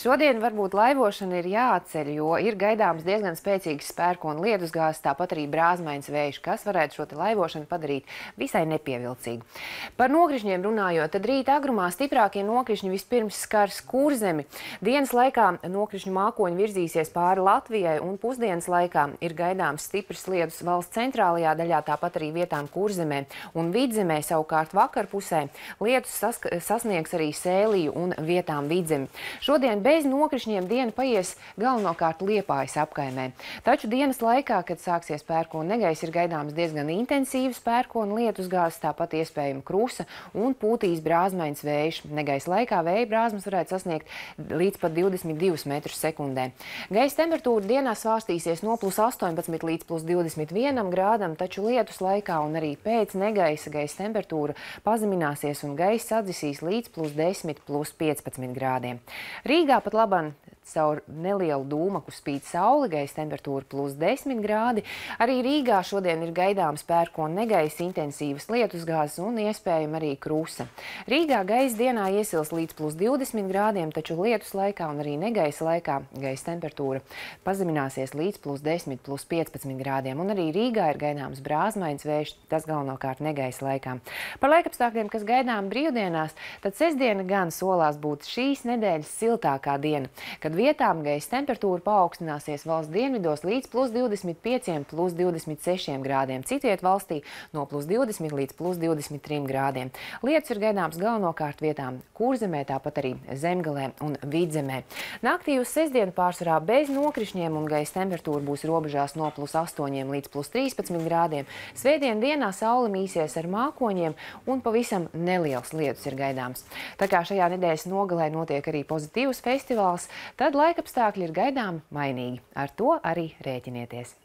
Šodien varbūt laivošana ir jāatceļ, jo ir gaidāms diezgan spēcīgs spērkonu lietusgāzes, tāpat arī brāzmains vējš, kas varētu šo laivošanu padarīt visai nepievilcīgu. Par nokrišņiem runājot, tad rīta agrumā stiprākie nokrišņi vispirms skars kurzemi. Dienas laikā nokrišņu mākoņi virzīsies pāri Latvijai un pusdienas laikā ir gaidāms stiprs lietus valsts centrālajā daļā, tāpat arī vietām kurzemē un vidzemē savukārt vakarpusē. Lietus sasniegs arī sēliju un vietām vidzemi. Šodien Bez nokrišņiem diena paies galvenokārt Liepājas apkaimē. Taču dienas laikā, kad sāksies pērkona negais, ir gaidāms diezgan intensīvs pērkona lietusgāzes, tāpat iespējama krusa un pūtīs brāzmains vējš. Negais laikā vēja brāzmas varētu sasniegt līdz pat 22 metrus sekundē. Gaisa temperatūra dienā svārstīsies no plus 18 līdz plus 21 grādam, taču lietus laikā un arī pēc negaisa gaisa temperatūra pazemināsies un gaisa atdzisīs līdz plus 10, plus 15 grādiem. Rīgā pat labam caur nelielu dūmaku spīd saule, gaisa temperatūra plus 10 grādi. Arī Rīgā šodien ir gaidāms pērkona negaisa intensīvas lietusgāzes un iespējama arī krusa. Rīgā gaisa dienā iesils līdz plus 20 grādiem, taču lietus laikā un arī negaisa laikā gaisa temperatūra pazemināsies līdz plus 10, plus 15 grādiem. Un arī Rīgā ir gaidāms brāzmains vējš, tas galvenokārt negaisa laikā. Par laikapstākļiem, kas gaidām brīvdienās, tad sestdiena gan solās būt šīs nedēļas siltākā diena, kad vietām gaisa temperatūra paaugstināsies valsts dienvidos līdz plus 25, plus 26 grādiem. Citiet valstī no plus 20 līdz plus 23 grādiem. Lietus ir gaidāms galvenokārt vietām Kurzemē, tāpat arī Zemgalē un Vidzemē. Naktī uz sestdienu pārsvarā bez nokrišņiem un gaisa temperatūra būs robežās no plus 8 līdz plus 13 grādiem. Svētdien dienā saule mīsies ar mākoņiem un pavisam neliels lietus ir gaidāms. Tā kā šajā nedēļas nogalē notiek arī pozitīvs festivāls, tad laikapstākļi ir gaidām mainīgi. Ar to arī rēķinieties.